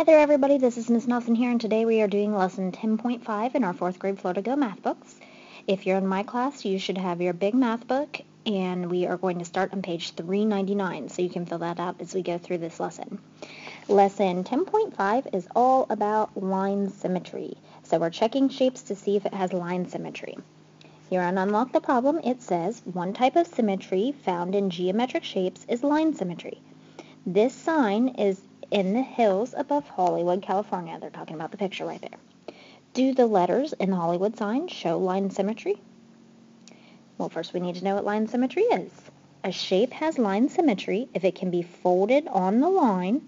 Hi there everybody, this is Miss Nelson here and today we are doing lesson 10.5 in our 4th grade Florida Go math books. If you're in my class, you should have your big math book and we are going to start on page 399 so you can fill that out as we go through this lesson. Lesson 10.5 is all about line symmetry. So we're checking shapes to see if it has line symmetry. Here on Unlock the Problem, it says, one type of symmetry found in geometric shapes is line symmetry. This sign is in the hills above Hollywood, California. They're talking about the picture right there. Do the letters in the Hollywood sign show line symmetry? Well, first we need to know what line symmetry is. A shape has line symmetry if it can be folded on the line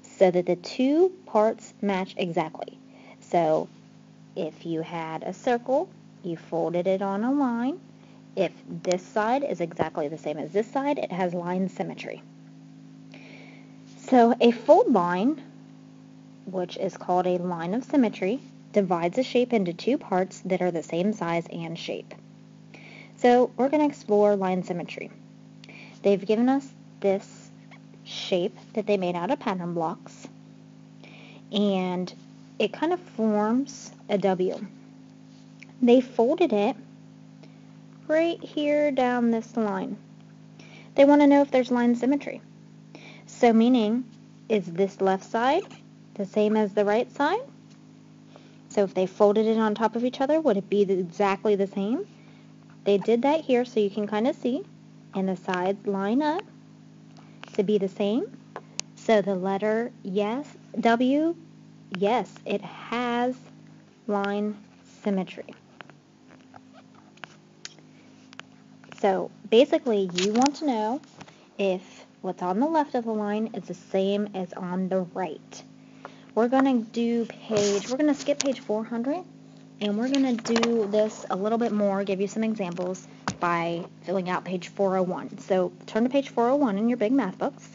so that the two parts match exactly. So if you had a circle, you folded it on a line. If this side is exactly the same as this side, it has line symmetry. So a fold line, which is called a line of symmetry, divides a shape into two parts that are the same size and shape. So we're going to explore line symmetry. They've given us this shape that they made out of pattern blocks, and it kind of forms a W. They folded it right here down this line. They want to know if there's line symmetry. So meaning, is this left side the same as the right side? So if they folded it on top of each other, would it be exactly the same? They did that here so you can kind of see. And the sides line up to be the same. So the letter yes, W, yes, it has line symmetry. So basically you want to know if what's on the left of the line is the same as on the right. We're going to do page, we're going to skip page 400, and we're going to do this a little bit more, give you some examples by filling out page 401. So turn to page 401 in your big math books.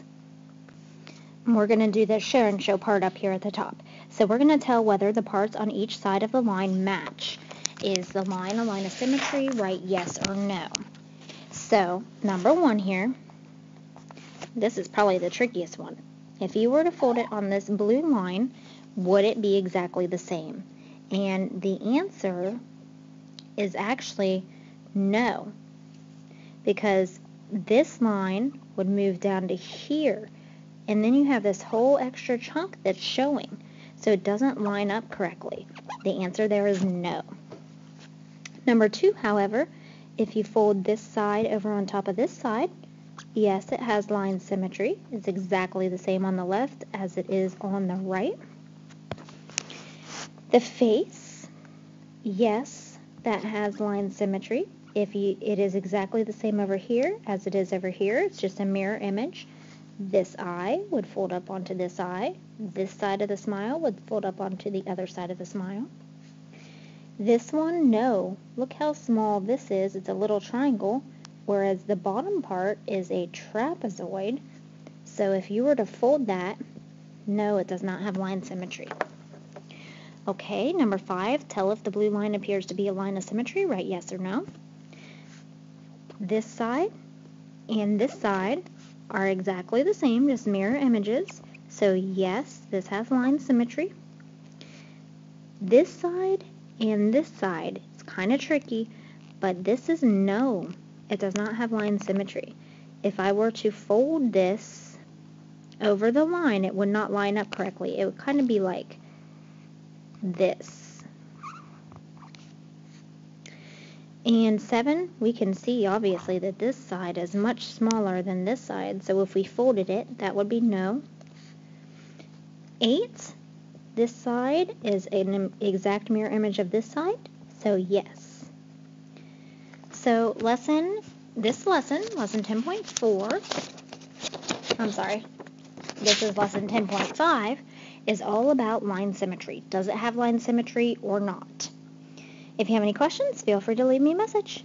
And we're going to do the share and show part up here at the top. So we're going to tell whether the parts on each side of the line match. Is the line a line of symmetry, right, yes or no? So, number one here, this is probably the trickiest one. If you were to fold it on this blue line, would it be exactly the same? And the answer is actually no. Because this line would move down to here. And then you have this whole extra chunk that's showing. So it doesn't line up correctly. The answer there is no. Number two, however, if you fold this side over on top of this side, Yes, it has line symmetry. It's exactly the same on the left as it is on the right. The face, yes, that has line symmetry. If you, it is exactly the same over here as it is over here, it's just a mirror image. This eye would fold up onto this eye. This side of the smile would fold up onto the other side of the smile. This one, no. Look how small this is. It's a little triangle whereas the bottom part is a trapezoid. So if you were to fold that, no, it does not have line symmetry. Okay, number five, tell if the blue line appears to be a line of symmetry, right, yes or no. This side and this side are exactly the same, just mirror images. So yes, this has line symmetry. This side and this side, it's kind of tricky, but this is no. It does not have line symmetry. If I were to fold this over the line, it would not line up correctly. It would kind of be like this. And 7, we can see obviously that this side is much smaller than this side, so if we folded it, that would be no. 8, this side is an exact mirror image of this side, so yes. So lesson, this lesson, lesson 10.4, I'm sorry, this is lesson 10.5, is all about line symmetry. Does it have line symmetry or not? If you have any questions, feel free to leave me a message.